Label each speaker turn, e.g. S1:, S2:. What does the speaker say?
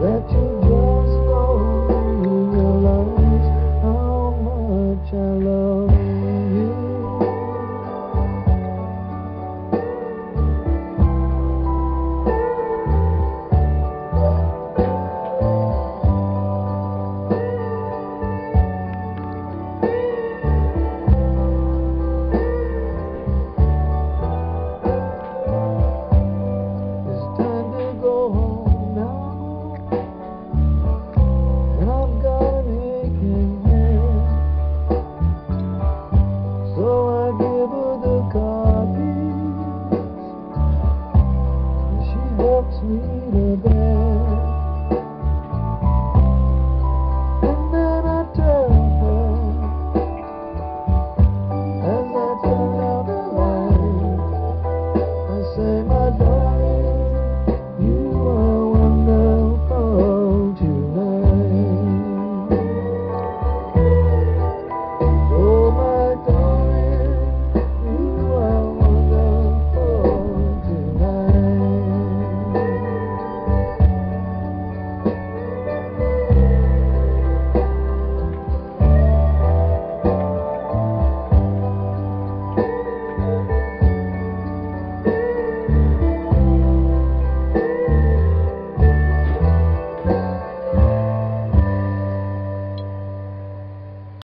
S1: that sweet above.